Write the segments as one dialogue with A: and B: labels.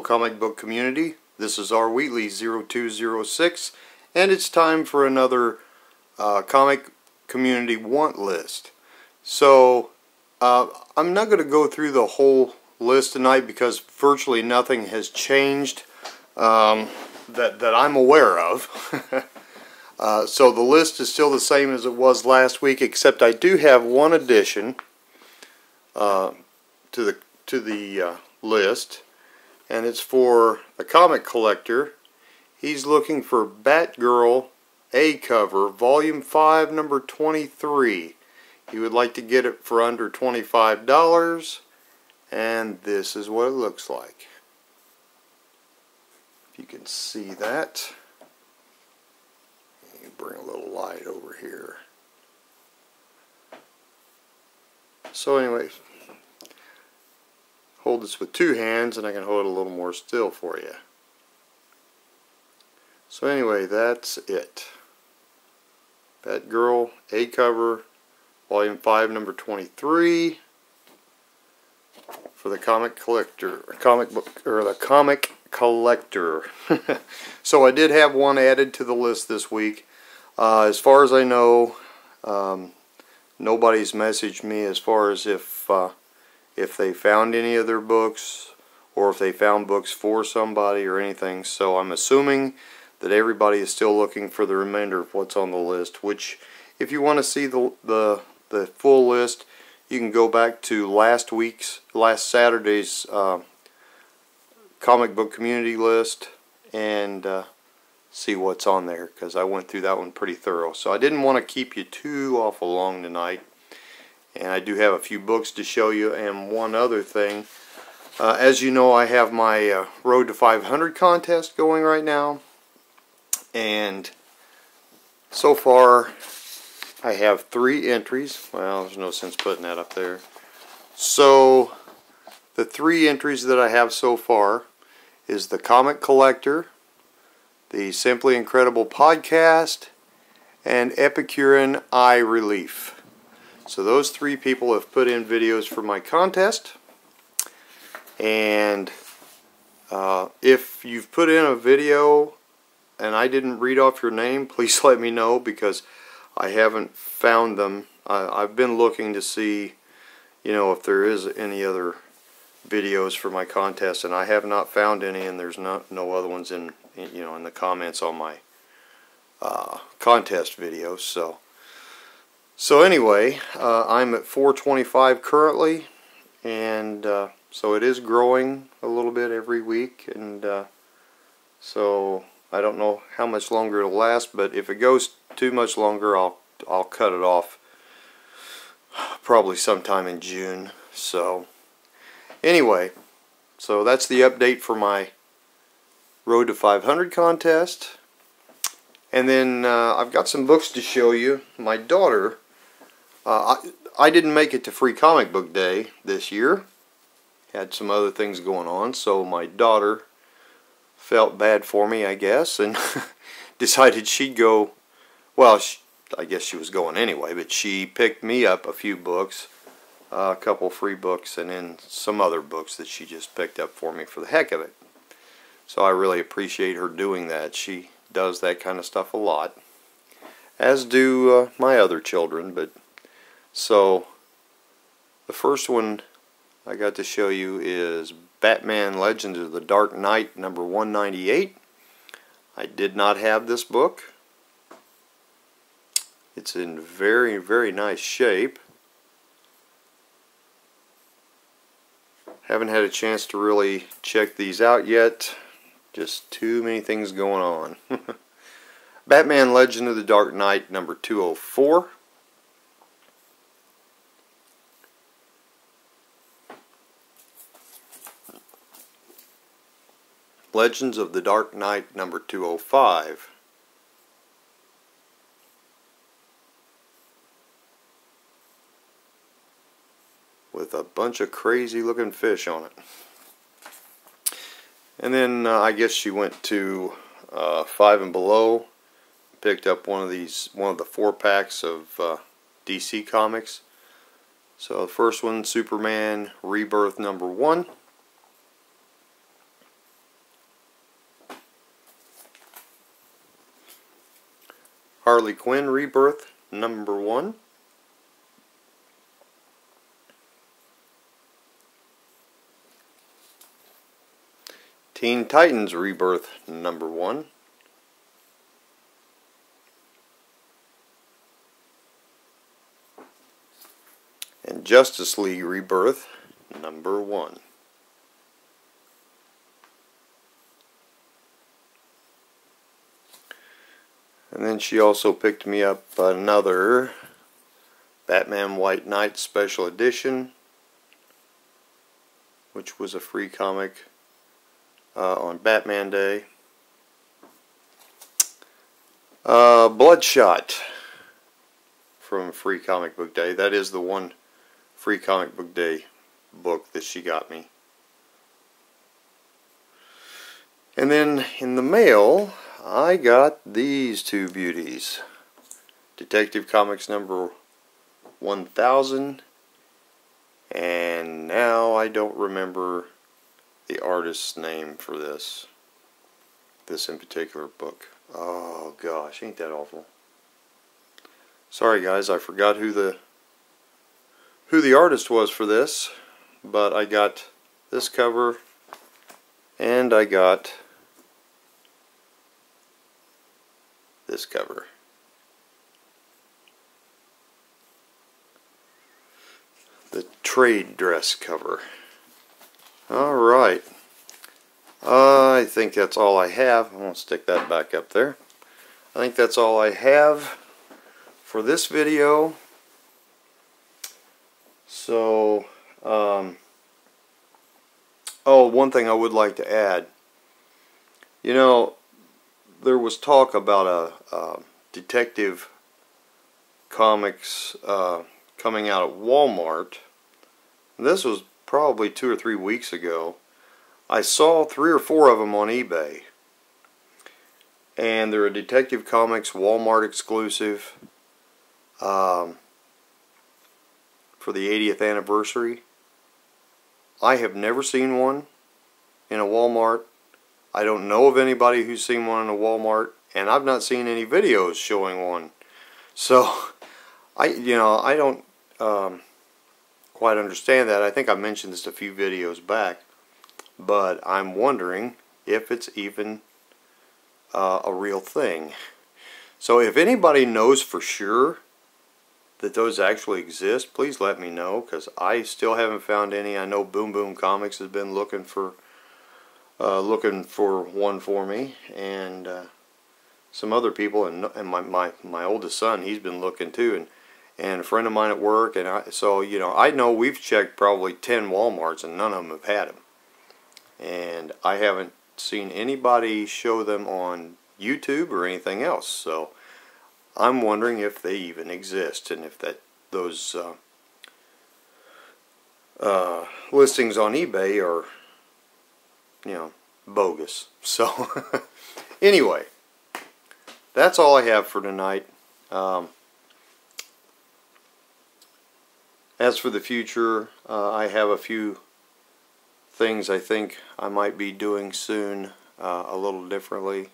A: Comic book community, this is R. Wheatley 0206 and it's time for another uh, comic community want list. So uh, I'm not going to go through the whole list tonight because virtually nothing has changed um, that, that I'm aware of. uh, so the list is still the same as it was last week except I do have one addition uh, to the, to the uh, list and it's for a comic collector. He's looking for Batgirl A cover, volume 5, number 23. He would like to get it for under $25, and this is what it looks like. If you can see that. Bring a little light over here. So anyways, hold this with two hands and I can hold it a little more still for you. So anyway, that's it. Batgirl, A cover, volume 5, number 23 for the comic collector, comic book, or the comic collector. so I did have one added to the list this week. Uh, as far as I know, um, nobody's messaged me as far as if uh, if they found any of their books or if they found books for somebody or anything. So I'm assuming that everybody is still looking for the remainder of what's on the list, which if you want to see the, the, the full list, you can go back to last week's, last Saturday's uh, comic book community list and uh, see what's on there because I went through that one pretty thorough. So I didn't want to keep you too awful long tonight and I do have a few books to show you. And one other thing uh, as you know I have my uh, Road to 500 contest going right now. And so far I have three entries. Well there's no sense putting that up there. So the three entries that I have so far is the Comic Collector the Simply Incredible podcast and Epicurean Eye Relief so those three people have put in videos for my contest. And uh, if you've put in a video and I didn't read off your name, please let me know because I haven't found them. I, I've been looking to see, you know, if there is any other videos for my contest and I have not found any and there's not no other ones in, you know in the comments on my uh, contest videos so so anyway, uh, I'm at 425 currently, and uh, so it is growing a little bit every week, and uh, so I don't know how much longer it'll last, but if it goes too much longer, I'll I'll cut it off probably sometime in June. So anyway, so that's the update for my Road to 500 contest. And then uh, I've got some books to show you. My daughter uh, I, I didn't make it to Free Comic Book Day this year. Had some other things going on, so my daughter felt bad for me, I guess, and decided she'd go. Well, she, I guess she was going anyway, but she picked me up a few books, uh, a couple free books, and then some other books that she just picked up for me for the heck of it. So I really appreciate her doing that. She does that kind of stuff a lot, as do uh, my other children, but so the first one I got to show you is Batman Legends of the Dark Knight number 198. I did not have this book. It's in very, very nice shape. Haven't had a chance to really check these out yet. Just too many things going on. Batman Legend of the Dark Knight number 204. Legends of the Dark Knight number 205. With a bunch of crazy looking fish on it. And then uh, I guess she went to uh, Five and Below, picked up one of these, one of the four packs of uh, DC comics. So the first one, Superman Rebirth number one. Harley Quinn Rebirth number one. Teen Titans Rebirth number one. And Justice League Rebirth number one. And then she also picked me up another Batman White Knight Special Edition, which was a free comic uh, on Batman Day. Uh, Bloodshot from Free Comic Book Day. That is the one Free Comic Book Day book that she got me. And then in the mail, I got these two beauties. Detective Comics number 1000 and now I don't remember the artist's name for this. This in particular book. Oh gosh ain't that awful. Sorry guys I forgot who the who the artist was for this but I got this cover and I got this cover the trade dress cover. Alright. I think that's all I have. I'm going to stick that back up there. I think that's all I have for this video. So, um, oh, one thing I would like to add. You know, there was talk about a, a detective comics uh, coming out at Walmart. This was probably two or three weeks ago. I saw three or four of them on eBay. And they're a Detective Comics Walmart exclusive um, for the 80th anniversary. I have never seen one in a Walmart. I don't know of anybody who's seen one in a Walmart. And I've not seen any videos showing one. So, I you know, I don't um, quite understand that. I think I mentioned this a few videos back, but I'm wondering if it's even uh, a real thing. So if anybody knows for sure that those actually exist, please let me know because I still haven't found any. I know Boom Boom Comics has been looking for uh, looking for one for me, and uh, some other people, and, and my, my my oldest son, he's been looking too, and and a friend of mine at work, and I, so you know, I know we've checked probably ten WalMarts, and none of them have had them, and I haven't seen anybody show them on YouTube or anything else. So I'm wondering if they even exist, and if that those uh, uh, listings on eBay are, you know, bogus. So anyway, that's all I have for tonight. Um, As for the future, uh, I have a few things I think I might be doing soon uh, a little differently.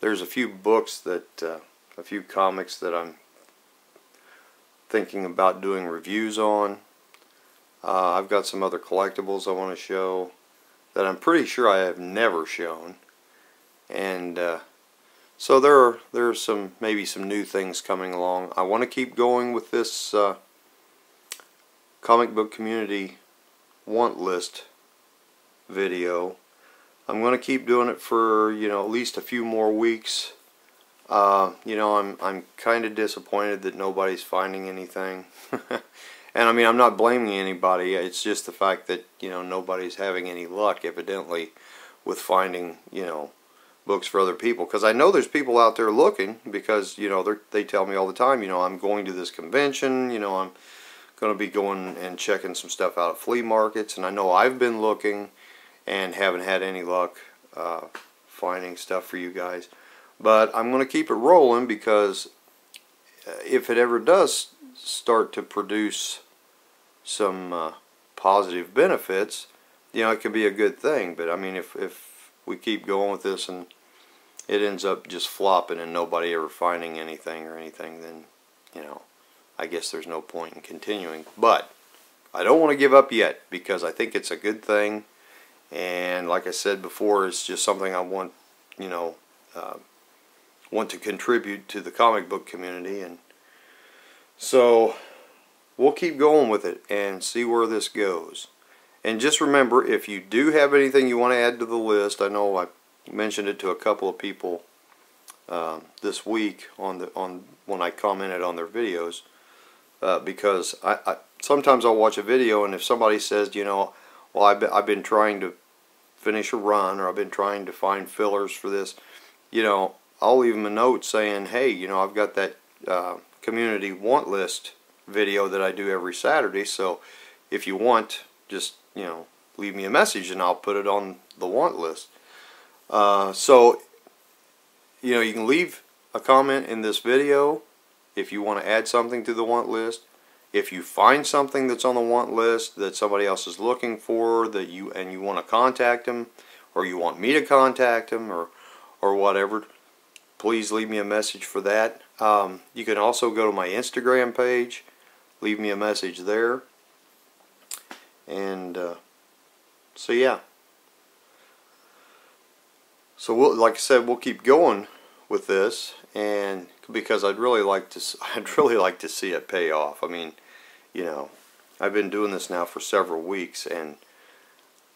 A: There's a few books that, uh, a few comics that I'm thinking about doing reviews on. Uh, I've got some other collectibles I want to show that I'm pretty sure I have never shown. And uh, so there are, there are some, maybe some new things coming along. I want to keep going with this uh, comic book community want list video. I'm going to keep doing it for, you know, at least a few more weeks. Uh, you know, I'm, I'm kind of disappointed that nobody's finding anything. and I mean, I'm not blaming anybody. It's just the fact that, you know, nobody's having any luck, evidently, with finding, you know, books for other people. Because I know there's people out there looking because, you know, they tell me all the time, you know, I'm going to this convention, you know, I'm going to be going and checking some stuff out at flea markets. And I know I've been looking and haven't had any luck uh, finding stuff for you guys. But I'm going to keep it rolling because uh, if it ever does start to produce some uh, positive benefits, you know, it can be a good thing. But I mean, if, if we keep going with this and it ends up just flopping and nobody ever finding anything or anything, then, you know, I guess there's no point in continuing. But I don't want to give up yet because I think it's a good thing. And like I said before, it's just something I want, you know, uh, want to contribute to the comic book community. And so we'll keep going with it and see where this goes. And just remember, if you do have anything you want to add to the list, I know I mentioned it to a couple of people uh, this week on the on when I commented on their videos, uh, because I, I, sometimes I'll watch a video and if somebody says, you know, well I've been, I've been trying to finish a run or I've been trying to find fillers for this, you know, I'll leave them a note saying, hey, you know, I've got that uh, community want list video that I do every Saturday, so if you want, just you know, leave me a message and I'll put it on the want list. Uh, so, you know, you can leave a comment in this video if you want to add something to the want list. If you find something that's on the want list that somebody else is looking for that you and you want to contact them or you want me to contact them or or whatever, please leave me a message for that. Um, you can also go to my Instagram page, leave me a message there. And uh, so yeah. So we'll, like I said, we'll keep going with this, and because I'd really like to, I'd really like to see it pay off. I mean, you know, I've been doing this now for several weeks, and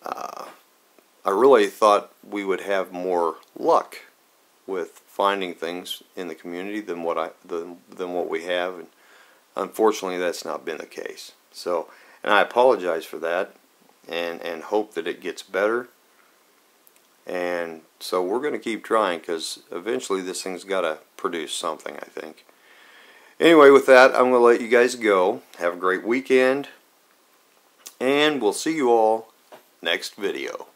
A: uh, I really thought we would have more luck with finding things in the community than what I than, than what we have, and unfortunately, that's not been the case. So, and I apologize for that, and and hope that it gets better. And so we're going to keep trying because eventually this thing's got to produce something, I think. Anyway, with that, I'm going to let you guys go. Have a great weekend. And we'll see you all next video.